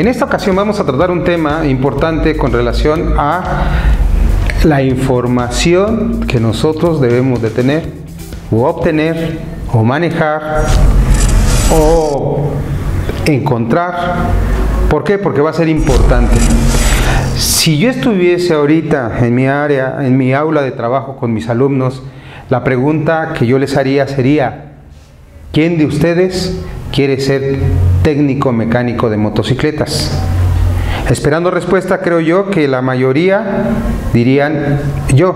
En esta ocasión vamos a tratar un tema importante con relación a la información que nosotros debemos de tener o obtener o manejar o encontrar. ¿Por qué? Porque va a ser importante. Si yo estuviese ahorita en mi área, en mi aula de trabajo con mis alumnos, la pregunta que yo les haría sería, ¿quién de ustedes quiere ser técnico mecánico de motocicletas? Esperando respuesta, creo yo que la mayoría dirían yo.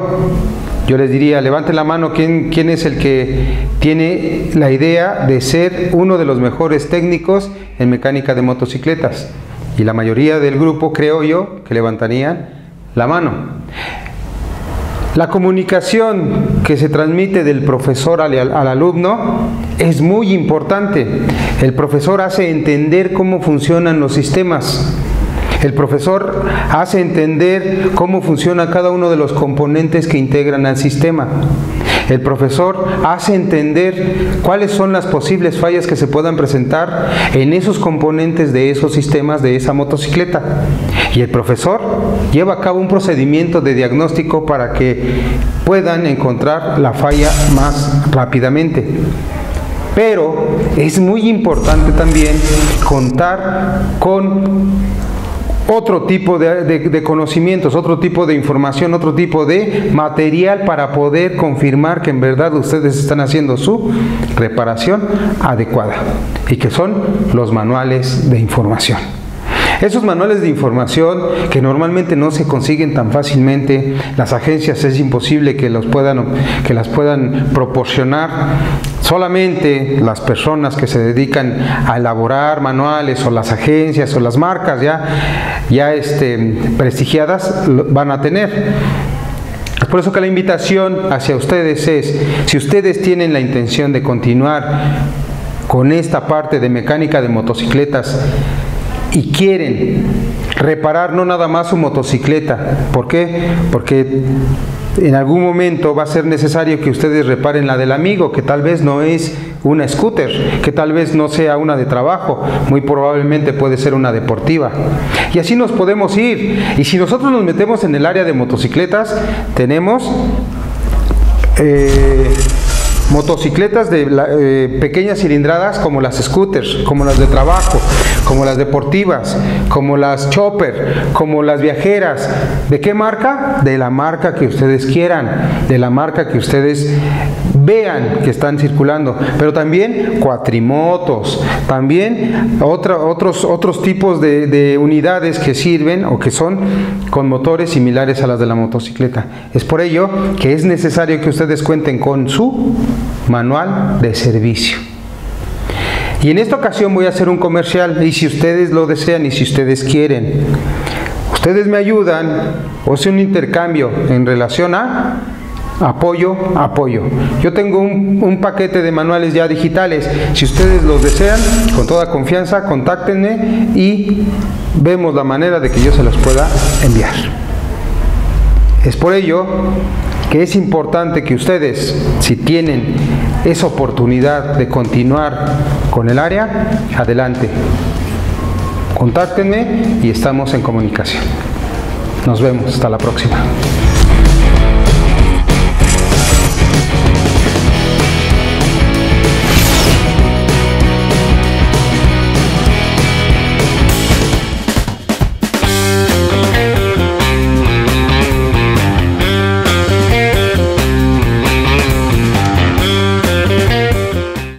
Yo les diría, levanten la mano, ¿quién, ¿quién es el que tiene la idea de ser uno de los mejores técnicos en mecánica de motocicletas? Y la mayoría del grupo, creo yo, que levantarían la mano. La comunicación que se transmite del profesor al, al, alumno es muy importante. El profesor hace entender cómo funcionan los sistemas. El profesor hace entender cómo funciona cada uno de los componentes que integran al sistema. El profesor hace entender cuáles son las posibles fallas que se puedan presentar en esos componentes de esos sistemas de esa motocicleta. Y el profesor lleva a cabo un procedimiento de diagnóstico para que puedan encontrar la falla más rápidamente. Pero es muy importante también contar con otro tipo de, conocimientos, otro tipo de información, otro tipo de material para poder confirmar que en verdad ustedes están haciendo su reparación adecuada y que son los manuales de información. Esos manuales de información que normalmente no se consiguen tan fácilmente, las agencias es imposible que, los puedan, que las puedan proporcionar. Solamente las personas que se dedican a elaborar manuales o las agencias o las marcas ya, ya este, prestigiadas van a tener. Por eso que la invitación hacia ustedes es, si ustedes tienen la intención de continuar con esta parte de mecánica de motocicletas, y quieren reparar no nada más su motocicleta. ¿Por qué? Porque en algún momento va a ser necesario que ustedes reparen la del amigo, que tal vez no es una scooter, que tal vez no sea una de trabajo, muy probablemente puede ser una deportiva. Y así nos podemos ir. Y si nosotros nos metemos en el área de motocicletas, tenemos... Eh, motocicletas de eh, pequeñas cilindradas como las scooters, como las de trabajo, como las deportivas, como las chopper, como las viajeras. ¿De qué marca? De la marca que ustedes quieran, de la marca que ustedes vean que están circulando. Pero también cuatrimotos, también otros, otros tipos de unidades que sirven o que son con motores similares a las de la motocicleta. Es por ello que es necesario que ustedes cuenten con su manual de servicio. Y en esta ocasión voy a hacer un comercial y si ustedes lo desean y si ustedes quieren, ustedes me ayudan o sea un intercambio en relación a apoyo, apoyo. Yo tengo un, un, paquete de manuales ya digitales. Si ustedes los desean, con toda confianza, contáctenme y vemos la manera de que yo se los pueda enviar. Es por ello que es importante que ustedes, si tienen esa oportunidad de continuar con el área, adelante. Contáctenme y estamos en comunicación. Nos vemos, hasta la próxima.